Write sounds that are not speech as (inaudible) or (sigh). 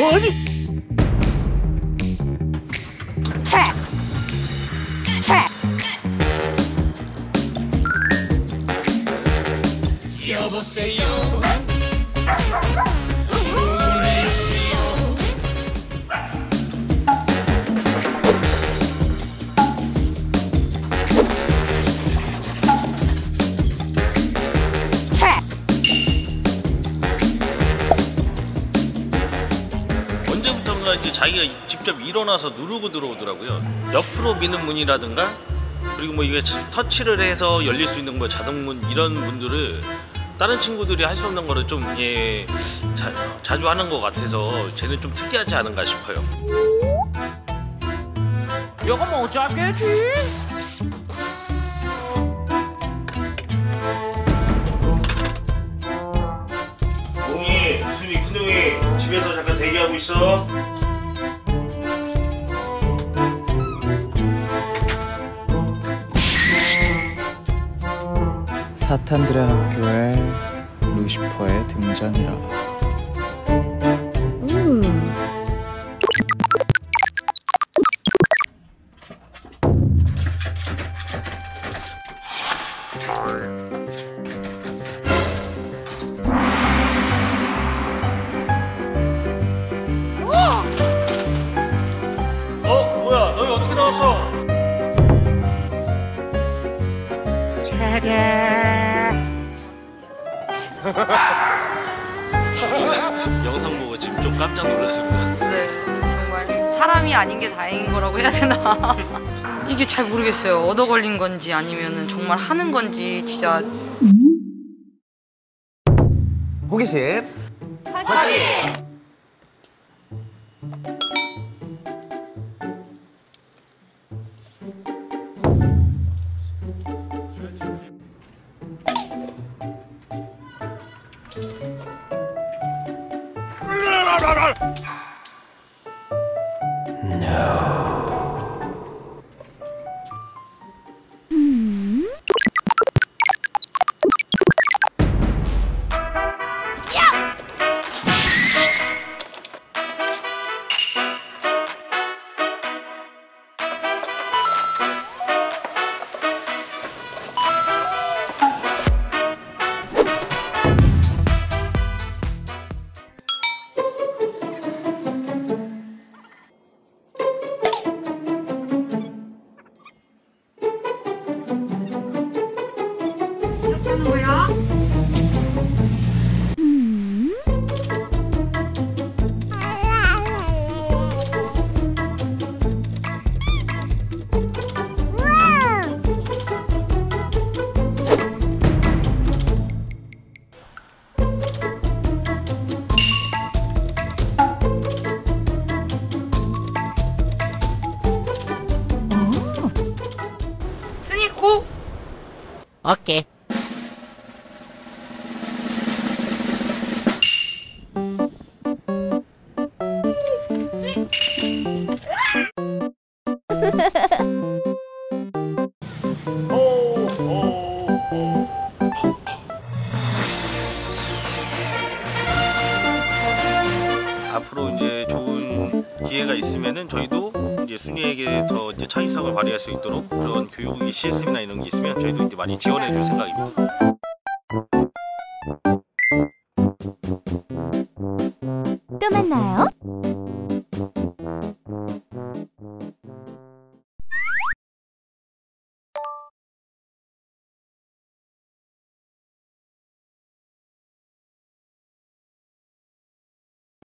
아니. 언제 (laughs) 부턴가 이제 자기가 직접 일어나서 누르고 들어오더라고요. 옆으로 미는 문이라든가 그리고 뭐 이게 터치를 해서 열릴 수 있는 뭐 자동문 이런 문들을 다른 친구들이 할 수 없는 거를 좀 예, 자, 자주 하는 것 같아서 쟤는 좀 특이하지 않은가 싶어요. 이거 못 잡겠지? 동이, 수미, 큰동이 집에서 잠깐 대기하고 있어. 사탄들의 학교에 루시퍼의 등장이라. 어, (laughs) 영상 보고 지금 좀 깜짝 놀랐습니다. 네, 정말 사람이 아닌 게 다행인 거라고 해야 되나? (laughs) 이게 잘 모르겠어요. 얻어 걸린 건지 아니면은 정말 하는 건지 진짜 호기심 스니 No. 오케이. 앞으로 이제 좋은 기회가 있으면은 저희도 이제 순이에게 더 이제 창의성을 발휘할 수 있도록 그런 교육 시스템이나 이런 게 있으면 저희도 이제 많이 지원해 줄 생각입니다. 또 만나요.